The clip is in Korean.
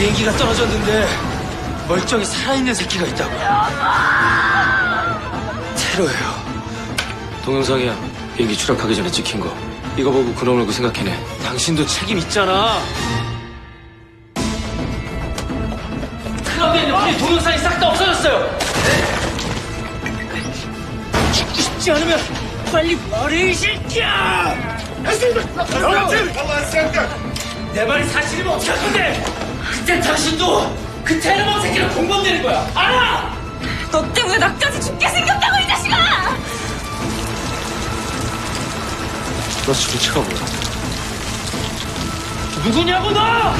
비행기가 떨어졌는데 멀쩡히 살아있는 새끼가 있다고. 테러예요. 동영상이야. 비행기 추락하기 전에 찍힌 거. 이거 보고 그놈을 그 생각해내. 당신도 책임 있잖아. 클럽에 있는 우리 동영상이 싹 다 없어졌어요. 죽고 싶지 않으면 빨리 말해 이 새끼야! 내 말이 사실이면 어떡할 건데? 그때 당신도 그 테러범 새끼랑 공범되는 거야. 알아? 너 때문에 나까지 죽게 생겼다고 이 자식아! 너 정체가 뭐야? 누구냐고 너!